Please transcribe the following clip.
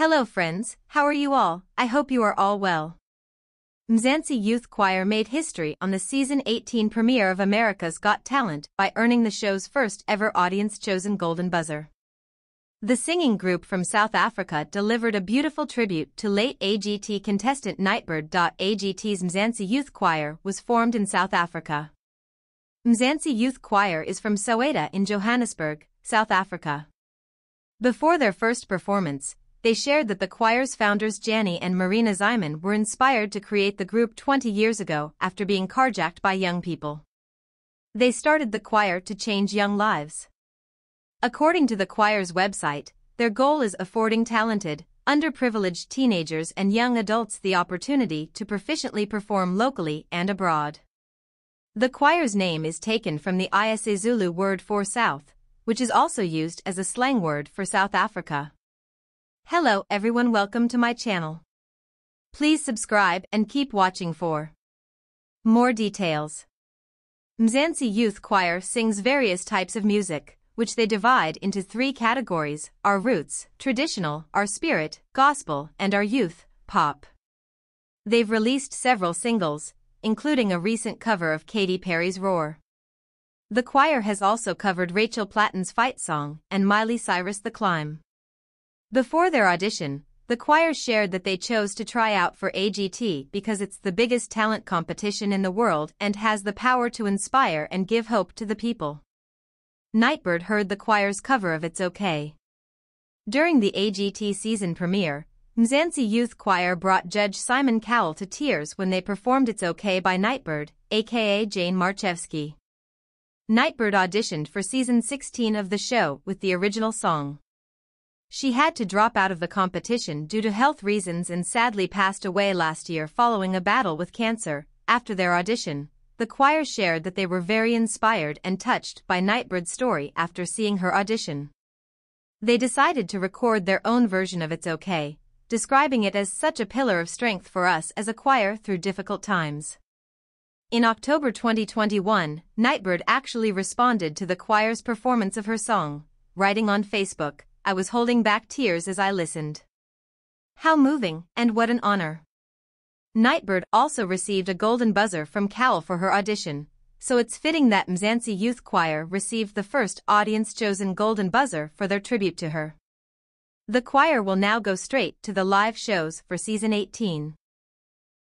Hello friends, how are you all? I hope you are all well. Mzansi Youth Choir made history on the season 18 premiere of America's Got Talent by earning the show's first ever audience-chosen Golden Buzzer. The singing group from South Africa delivered a beautiful tribute to late AGT contestant Nightbird. AGT's Mzansi Youth Choir was formed in South Africa. Mzansi Youth Choir is from Soweto in Johannesburg, South Africa. Before their first performance, they shared that the choir's founders Jannie and Marina Zyman were inspired to create the group 20 years ago after being carjacked by young people. They started the choir to change young lives. According to the choir's website, their goal is affording talented, underprivileged teenagers and young adults the opportunity to proficiently perform locally and abroad. The choir's name is taken from the isiZulu word for south, which is also used as a slang word for South Africa. Hello everyone welcome to my channel. Please subscribe and keep watching for more details. Mzansi Youth Choir sings various types of music, which they divide into three categories, our roots, traditional, our spirit, gospel, and our youth, pop. They've released several singles, including a recent cover of Katy Perry's Roar. The choir has also covered Rachel Platten's Fight Song and Miley Cyrus' The Climb. Before their audition, the choir shared that they chose to try out for AGT because it's the biggest talent competition in the world and has the power to inspire and give hope to the people. Nightbird heard the choir's cover of It's Okay. During the AGT season premiere, Mzansi Youth Choir brought Judge Simon Cowell to tears when they performed It's Okay by Nightbird, aka Jane Marczewski. Nightbird auditioned for season 16 of the show with the original song. She had to drop out of the competition due to health reasons and sadly passed away last year following a battle with cancer. After their audition, the choir shared that they were very inspired and touched by Nightbird's story after seeing her audition. They decided to record their own version of It's Okay, describing it as such a pillar of strength for us as a choir through difficult times. In October 2021, Nightbird actually responded to the choir's performance of her song, writing on Facebook, I was holding back tears as I listened. How moving, and what an honor. Nightbird also received a golden buzzer from Cowell for her audition, so it's fitting that Mzansi Youth Choir received the first audience-chosen golden buzzer for their tribute to her. The choir will now go straight to the live shows for season 18.